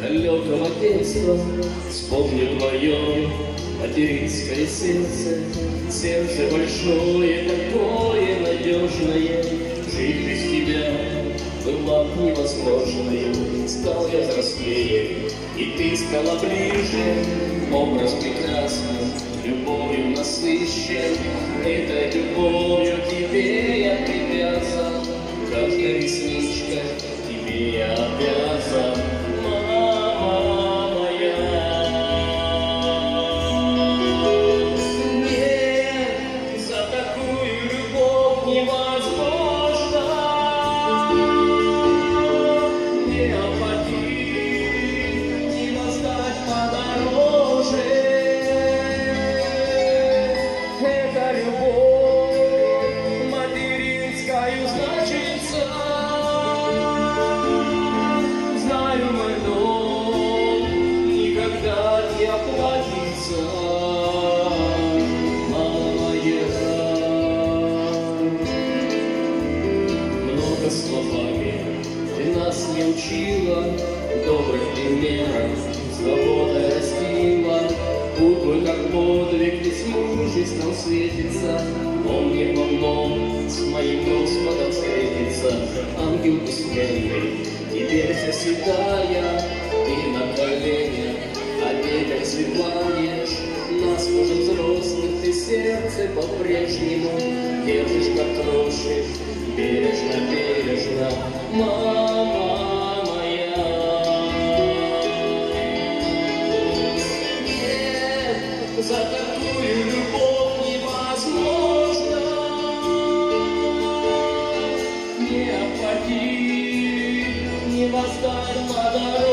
далекого детства Вспомню твое материнское сердце. Сердце большое, такое надежное. Жить без тебя была невозможной Стал я взрослее, и ты стала ближе. Образ прекрасный, любовью насыщен. Этой любовью тебе нас не учила добрых примеров Свобода растила. Путь твой как подвиг Весь мужеством светится Он мне помог с моим Господом встретиться. Ангел бессмертный Теперь заседая Ты на коленях О детях светлаешь Нас, уже взрослых, ты сердце по-прежнему Держишь, как крошишь Бережно, бережно, мама моя. Нет, за такую любовь невозможно не оплатить, не воздать подороже.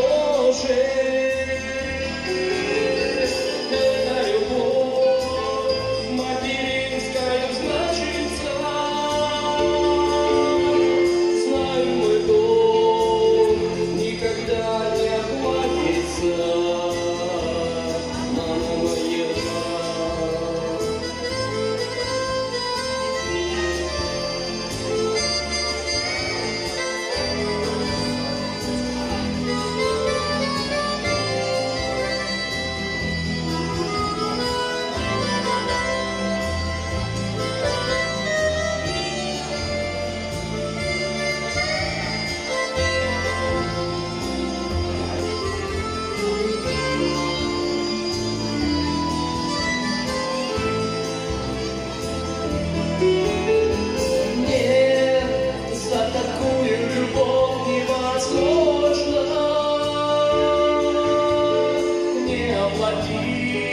of Latif.